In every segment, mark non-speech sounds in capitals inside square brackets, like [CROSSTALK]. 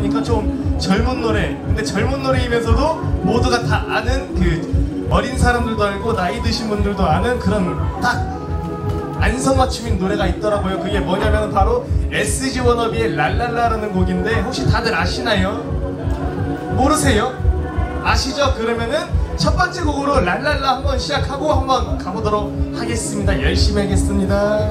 보니까 좀 젊은 노래. 근데 젊은 노래이면서도 모두가 다 아는 그 어린 사람들도 알고 나이 드신 분들도 아는 그런 딱 안성맞춤인 노래가 있더라고요. 그게 뭐냐면 바로 SG 워너비의 랄랄라라는 곡인데 혹시 다들 아시나요? 모르세요? 아시죠? 그러면은 첫 번째 곡으로 랄랄라 한번 시작하고 한번 가보도록 하겠습니다. 열심히 하겠습니다.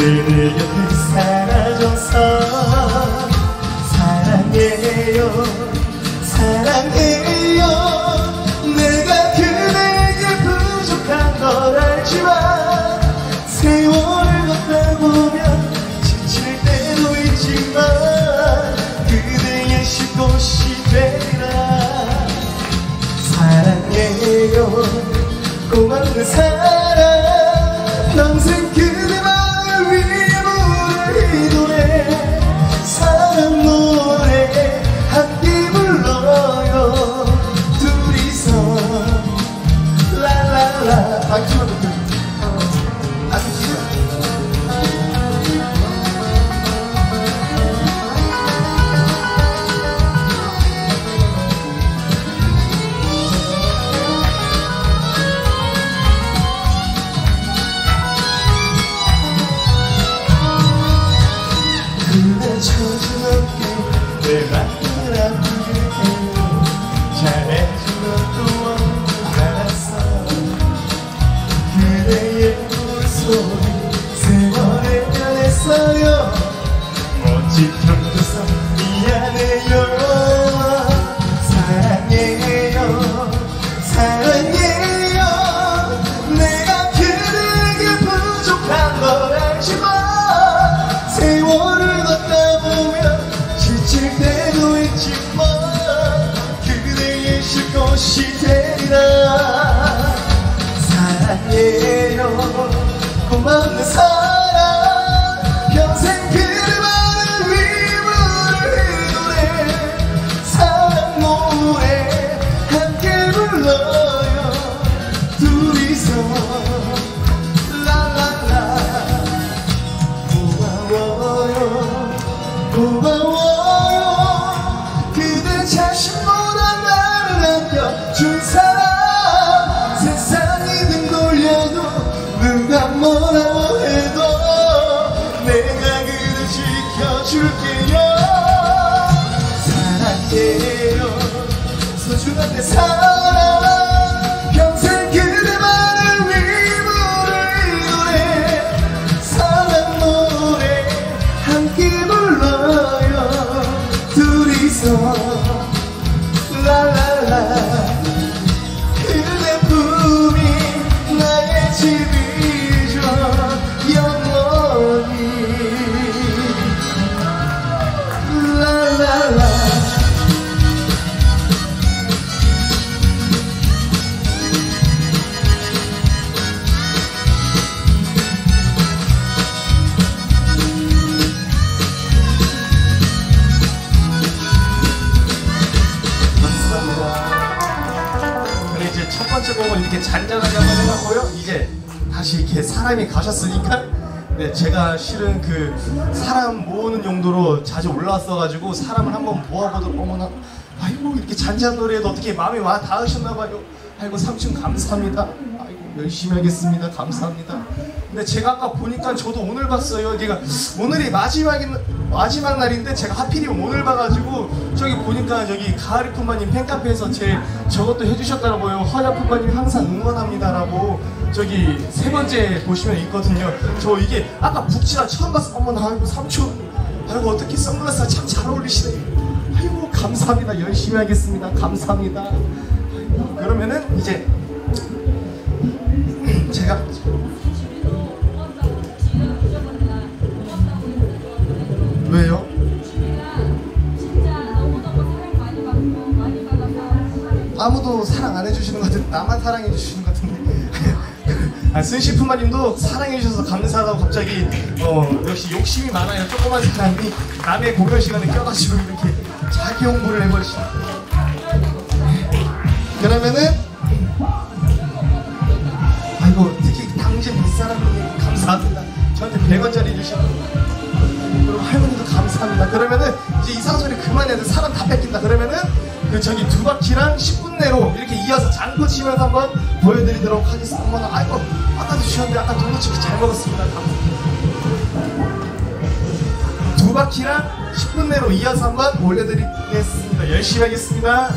곁에 사라져서 사랑해요 사랑해요. 내가 그대에게 부족한 걸 알지만 세월을 걷다 보면 지칠 때도 있지만 그대의 쉴 곳이 되라. 사랑해요. 고마운 사랑 心疼。 함께 불러요. 둘이서. 랄랄라 잔잔하게 한번 해봤고요. 이제 다시 이렇게 사람이 가셨으니까. 네, 제가 실은 그 사람 모으는 용도로 자주 올라왔어가지고 사람을 한번 모아보도록 어머나 아이고 이렇게 잔잔한 노래에도 어떻게 마음이 와 닿으셨나봐요. 아이고 삼촌 감사합니다. 아이고 열심히 하겠습니다. 감사합니다 근데 제가 아까 보니까 저도 오늘 봤어요. 얘가 오늘이 마지막 마지막 날인데 제가 하필이면 오늘 봐가지고 저기 보니까 저기 가을이 푼마님 팬카페에서 제 저것도 해주셨더라고요. 허야 푼마님 항상 응원합니다라고 저기 세 번째 보시면 있거든요. 저 이게 아까 북치라 처음 봤어 어머나 아이고 삼촌 아이고 어떻게 선글라스가 참잘 어울리시네. 아이고 감사합니다. 열심히 하겠습니다. 감사합니다. 그러면은 이제 제가 왜요? 아무도 사랑 안 해주시는 것 같은데 나만 사랑해 주시는 것 같은데. [LAUGHS] 아, 순시프마님도 사랑해 주셔서 감사하다고 갑자기 어 역시 욕심이 많아요. 조그만 사람이 남의 공연 시간에 껴가지고 이렇게 자기 홍보를 해버리시네. 그러면은 아이고 특히 당신 뱃사람님 감사합니다. 저한테 100원짜리 주시고 할머니도 감사합니다 그러면은 이제 이상 소리 그만해야 돼 사람 다 뺏긴다 그러면은 그 저기 두 바퀴랑 10분 내로 이렇게 이어서 장구 치면서 한번 보여드리도록 하겠습니다. 어머나, 아이고, 아까도 주셨는데 아까 도넛치킨 잘 먹었습니다. 두 바퀴랑 10분 내로 이어서 한번 올려드리겠습니다. 열심히 하겠습니다.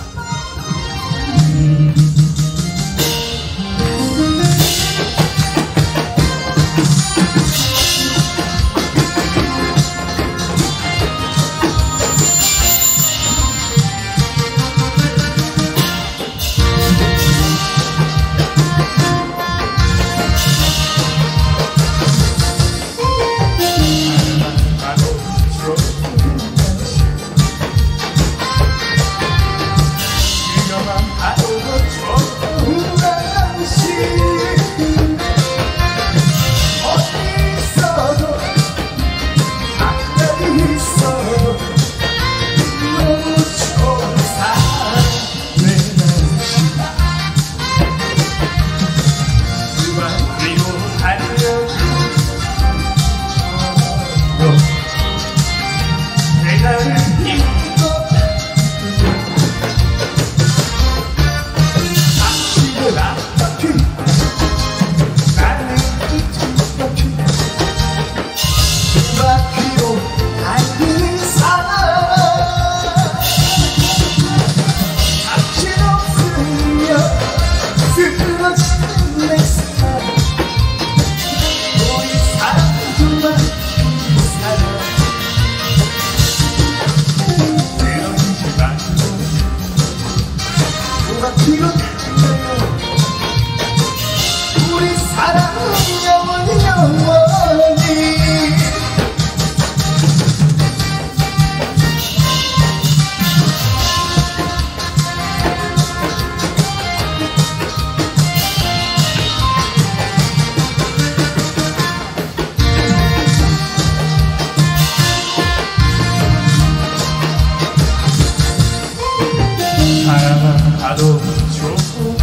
가도 좋고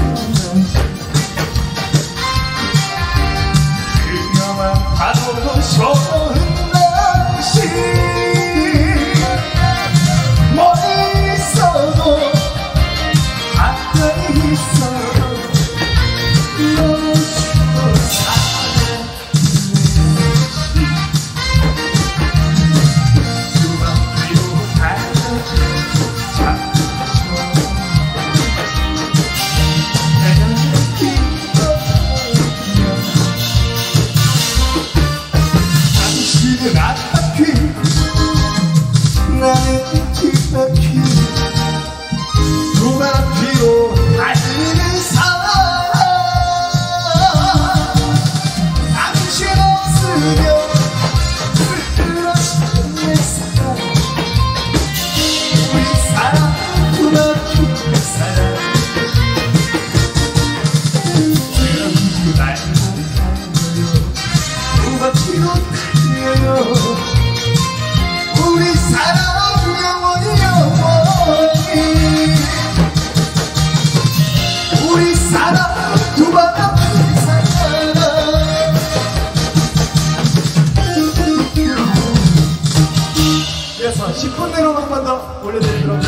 그녀만 봐도 좋은 그래서 10분 내로 한 번 더 올려드리도록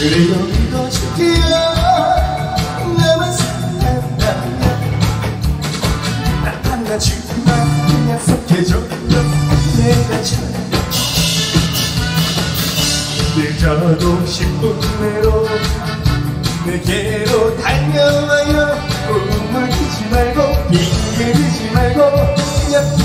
그래요 믿어줄게요 나만 사랑한다면 나타나주기만 약속해줘 내가 잘 늦어도 10분 내로 내게로 달려와요 꿈을 꾸지 말고 빙계르지 말고 옆으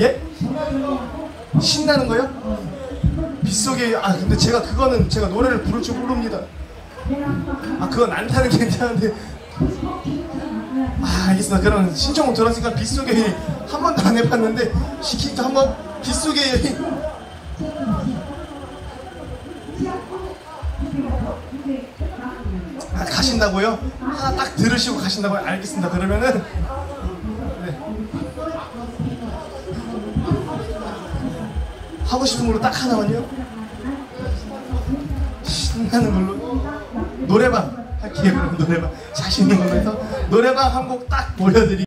예? 신나는 거요? 빗속에 아 근데 제가 그거는 제가 노래를 부를 줄 모릅니다. 아 그건 안 타는 게 괜찮은데 아 알겠습니다. 그럼 신청곡 들었으니까 빗속에 한 번도 안 해봤는데 시키니까 한번 빗속에 아, 가신다고요? 하나 딱 들으시고 가신다고요? 알겠습니다. 그러면은 하고 싶은 걸로 딱 하나만요. 신나는 걸로 노래방 할게요. 노래방 자신 있는 걸로 해서 노래방 한 곡 딱 보여드리.